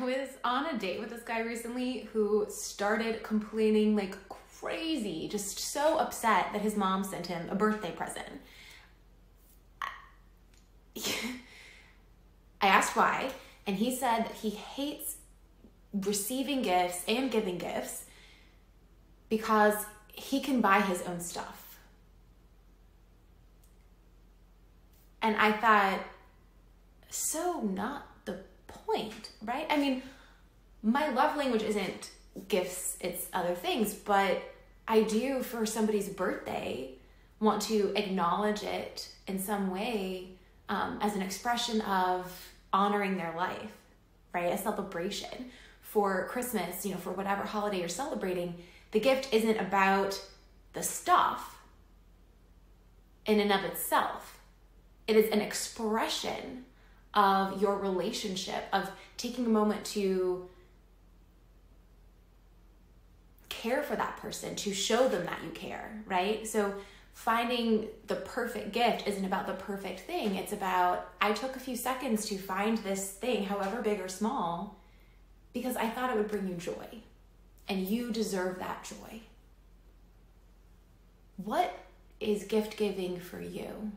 I was on a date with this guy recently who started complaining like crazy, just so upset that his mom sent him a birthday present. I asked why, and he said that he hates receiving gifts and giving gifts because he can buy his own stuff. And I thought, so not the point, right? I mean, my love language isn't gifts, it's other things, but I do for somebody's birthday want to acknowledge it in some way um, as an expression of honoring their life, right? A celebration for Christmas, you know, for whatever holiday you're celebrating. The gift isn't about the stuff in and of itself, it is an expression of your relationship, of taking a moment to care for that person, to show them that you care, right? So finding the perfect gift isn't about the perfect thing. It's about, I took a few seconds to find this thing, however big or small, because I thought it would bring you joy. And you deserve that joy. What is gift giving for you?